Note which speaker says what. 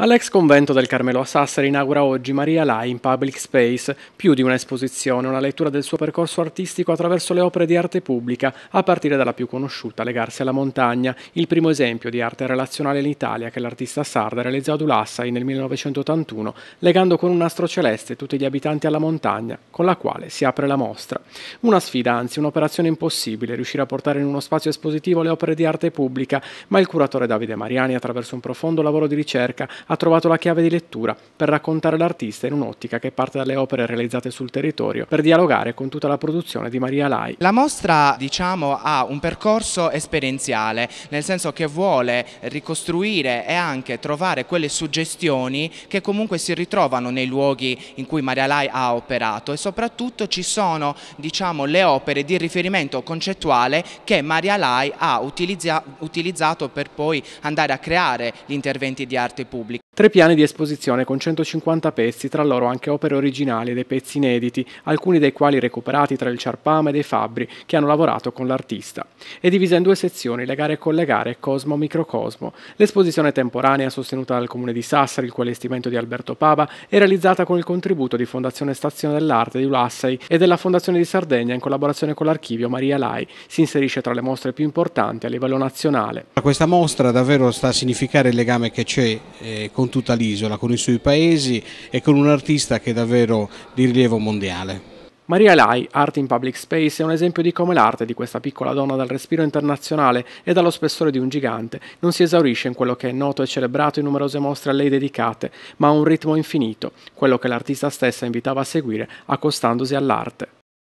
Speaker 1: All'ex convento del Carmelo a Sassari inaugura oggi Maria Lai in Public Space, più di un'esposizione, una lettura del suo percorso artistico attraverso le opere di arte pubblica, a partire dalla più conosciuta, Legarsi alla montagna, il primo esempio di arte relazionale in Italia che l'artista sarda realizzò ad Ulassai nel 1981, legando con un nastro celeste tutti gli abitanti alla montagna, con la quale si apre la mostra. Una sfida, anzi un'operazione impossibile, riuscire a portare in uno spazio espositivo le opere di arte pubblica, ma il curatore Davide Mariani, attraverso un profondo lavoro di ricerca, ha trovato la chiave di lettura per raccontare l'artista in un'ottica che parte dalle opere realizzate sul territorio, per dialogare con tutta la produzione di Maria Lai.
Speaker 2: La mostra diciamo, ha un percorso esperienziale, nel senso che vuole ricostruire e anche trovare quelle suggestioni che comunque si ritrovano nei luoghi in cui Maria Lai ha operato e soprattutto ci sono diciamo, le opere di riferimento concettuale che Maria Lai ha utilizza utilizzato per poi andare a creare gli interventi di arte pubblica.
Speaker 1: Tre piani di esposizione con 150 pezzi, tra loro anche opere originali e dei pezzi inediti, alcuni dei quali recuperati tra il Ciarpame e dei Fabbri che hanno lavorato con l'artista. È divisa in due sezioni, legare e collegare, Cosmo Microcosmo. L'esposizione temporanea, sostenuta dal Comune di Sassari, il cui di Alberto Pava, è realizzata con il contributo di Fondazione Stazione dell'Arte di Ulassai e della Fondazione di Sardegna in collaborazione con l'archivio Maria Lai. Si inserisce tra le mostre più importanti a livello nazionale.
Speaker 3: Questa mostra davvero sta a significare il legame che c'è eh, con tutta l'isola, con i suoi paesi e con un artista che è davvero di rilievo mondiale.
Speaker 1: Maria Lai, Art in Public Space, è un esempio di come l'arte di questa piccola donna dal respiro internazionale e dallo spessore di un gigante non si esaurisce in quello che è noto e celebrato in numerose mostre a lei dedicate, ma ha un ritmo infinito, quello che l'artista stessa invitava a seguire accostandosi all'arte.